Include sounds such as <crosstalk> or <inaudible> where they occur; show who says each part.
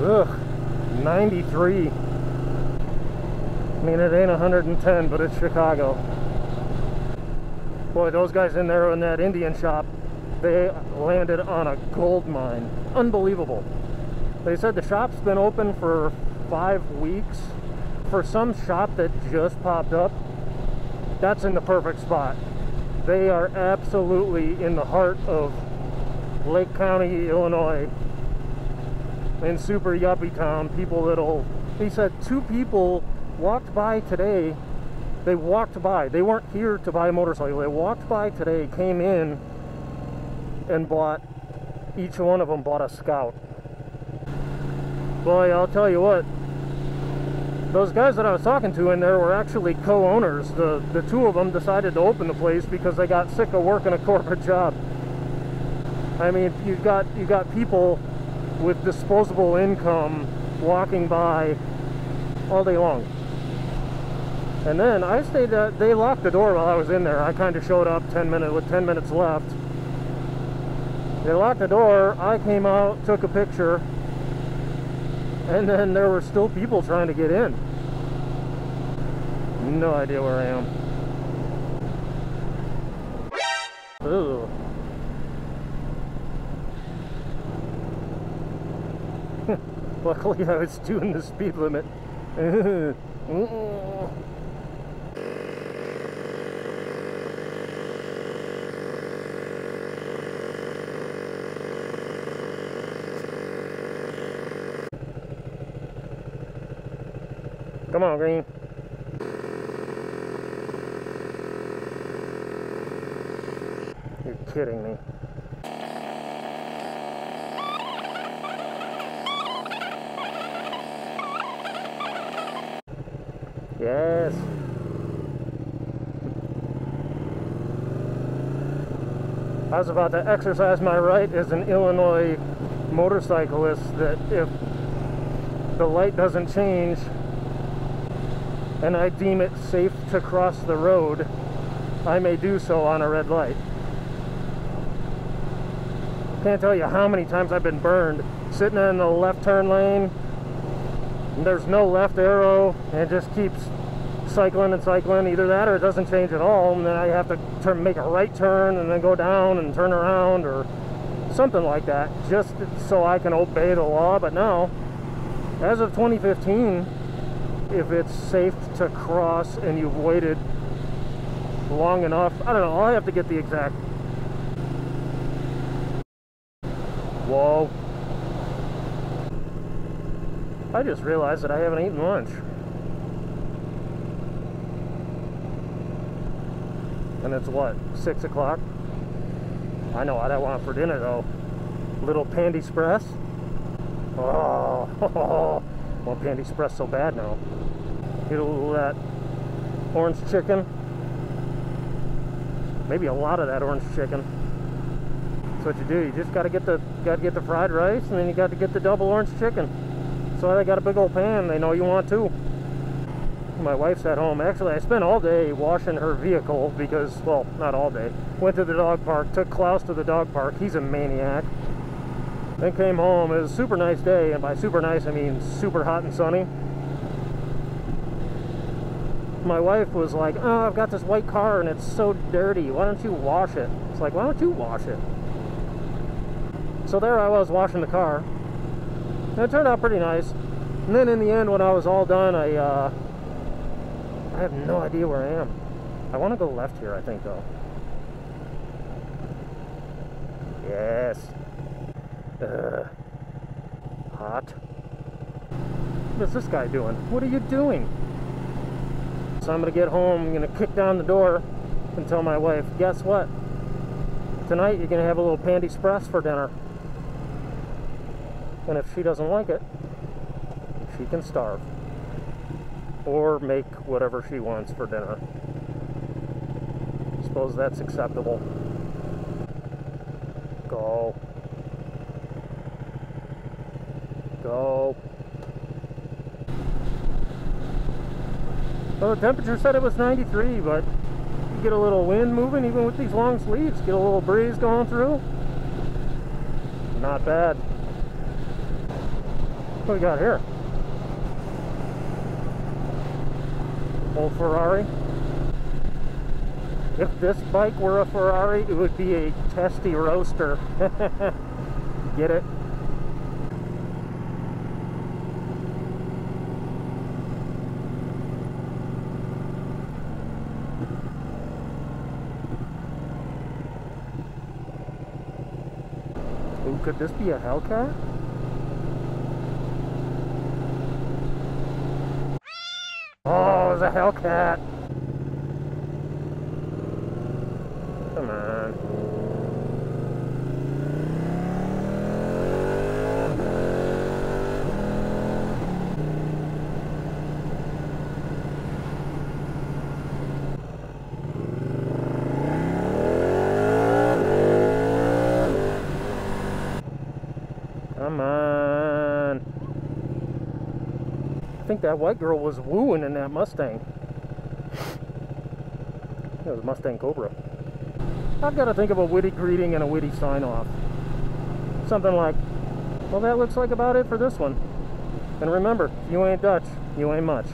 Speaker 1: 93. I mean, it ain't 110, but it's Chicago. Boy, those guys in there in that Indian shop, they landed on a gold mine. Unbelievable. They said the shop's been open for five weeks. For some shop that just popped up, that's in the perfect spot. They are absolutely in the heart of Lake County, Illinois, in super yuppie town. People that'll, he said two people walked by today. They walked by. They weren't here to buy a motorcycle. They walked by today, came in, and bought, each one of them bought a Scout. Boy, I'll tell you what, those guys that I was talking to in there were actually co-owners. The the two of them decided to open the place because they got sick of working a <laughs> corporate job. I mean, you've got you got people with disposable income walking by all day long. And then I stayed. Uh, they locked the door while I was in there. I kind of showed up 10 minutes with 10 minutes left. They locked the door. I came out, took a picture, and then there were still people trying to get in. No idea where I am. Ooh. <laughs> Luckily I was doing the speed limit. <laughs> Come on, Green. You're kidding me. Yes. I was about to exercise my right as an Illinois motorcyclist that if the light doesn't change and I deem it safe to cross the road, I may do so on a red light. Can't tell you how many times I've been burned sitting in the left turn lane. There's no left arrow and it just keeps cycling and cycling. Either that or it doesn't change at all. And then I have to turn, make a right turn and then go down and turn around or something like that just so I can obey the law. But now, as of 2015, if it's safe to cross and you've waited long enough, I don't know, I'll have to get the exact. Whoa. I just realized that I haven't eaten lunch. And it's what, 6 o'clock? I know what I want for dinner though. Little Panda Express. Oh, <laughs> want Panda Express so bad now. Get a little of that orange chicken. Maybe a lot of that orange chicken. That's what you do. You just got to get the got to get the fried rice, and then you got to get the double orange chicken. So they got a big old pan. They know you want to. My wife's at home. Actually, I spent all day washing her vehicle because, well, not all day. Went to the dog park, took Klaus to the dog park. He's a maniac. Then came home. It was a super nice day, and by super nice, I mean super hot and sunny. My wife was like, oh, I've got this white car and it's so dirty. Why don't you wash it? It's like, why don't you wash it? So there I was washing the car. It turned out pretty nice. And then in the end, when I was all done, I, uh, I have no idea where I am. I want to go left here, I think, though. Yes. Uh, hot. What's this guy doing? What are you doing? So I'm gonna get home, I'm gonna kick down the door and tell my wife, guess what? Tonight you're gonna have a little Panda Express for dinner. And if she doesn't like it, she can starve. Or make whatever she wants for dinner. Suppose that's acceptable. Go. Go. Well, the temperature said it was 93, but you get a little wind moving even with these long sleeves. Get a little breeze going through. Not bad. What we got here? Old Ferrari. If this bike were a Ferrari, it would be a Testarossa. <laughs> Get it? Ooh, could this be a Hellcat? It's a Hellcat. Come on. Come on. Think that white girl was wooing in that Mustang. It was a Mustang Cobra. I've got to think of a witty greeting and a witty sign off. Something like, well, that looks like about it for this one. And remember, you ain't Dutch, you ain't much.